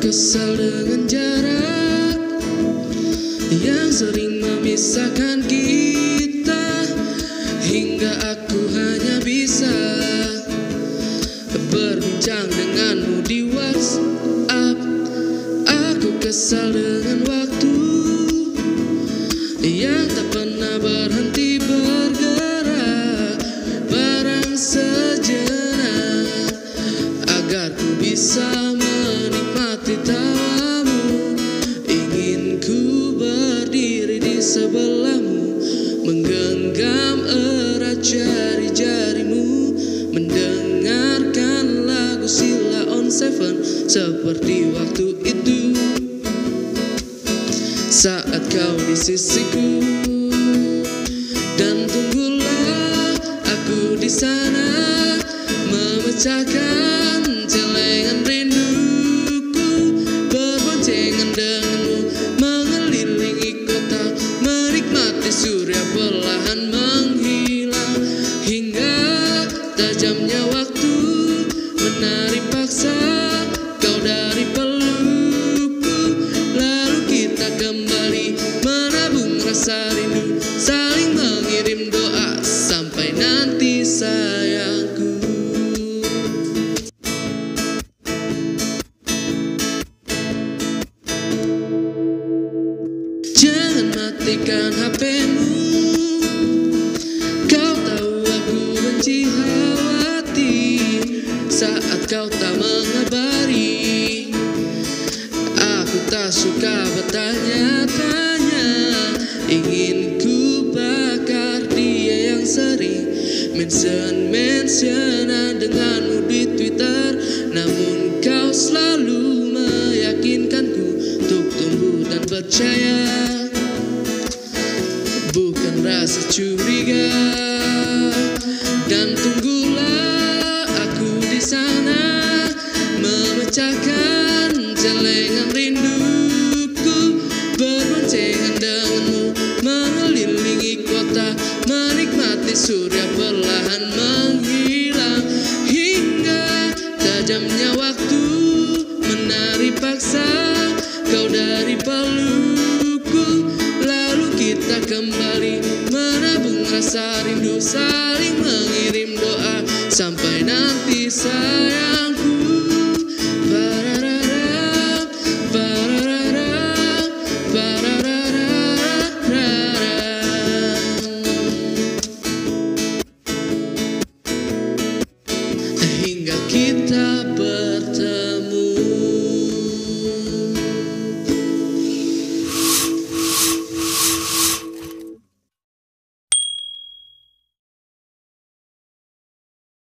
kesal dengan jarak yang sering memisahkan kita hingga aku hanya bisa berbincang denganmu di WhatsApp. Aku kesal dengan waktu yang saat kau matikan HPmu Kau tahu aku benci khawatir Saat kau tak mengabari Aku tak suka bertanya-tanya. Ingin ku bakar dia yang sering Mention-mentionan denganmu di Twitter. Namun kau selalu meyakinkanku Untuk tumbuh dan percaya rasa curiga. Dan tunggulah aku di sana Memecahkan celengan rinduku. Berboncengan denganmu Mengelilingi kota Menikmati surya perlahan menghilang. Hingga tajamnya waktu Menari paksa kau dari pelukku Lalu kita kembali rasa rindu Saling mengirim doa. Sampai nanti saya